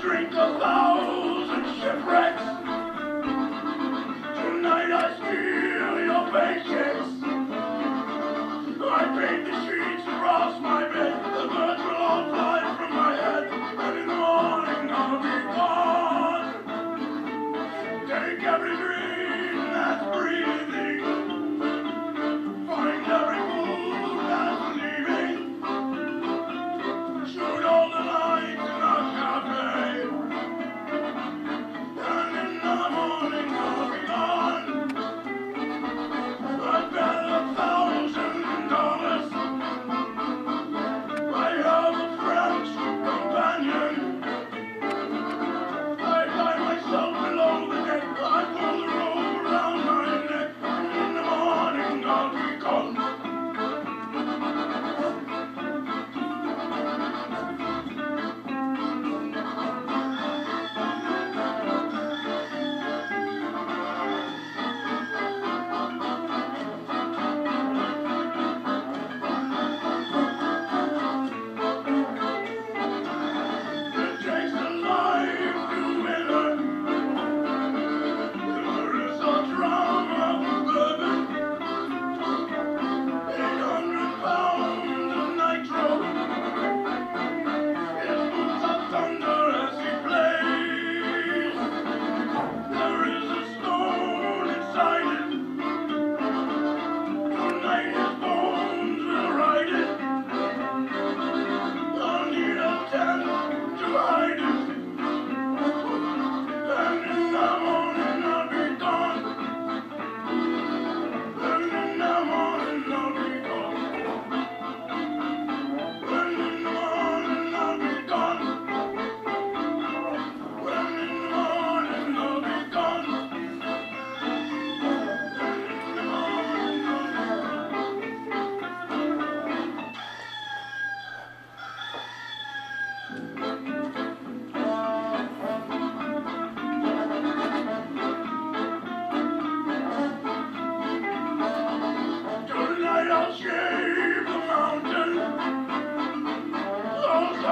drink a thousand shipwrecks. Tonight I steal your paychecks. I paint the sheets across my bed. The birds will all fly from my head. And in the morning I'll be gone. Take every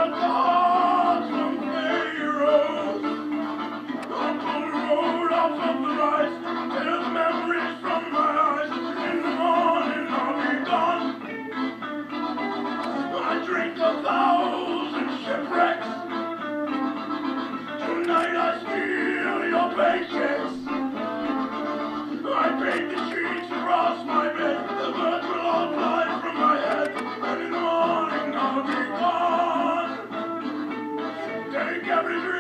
Lord. Gabriel.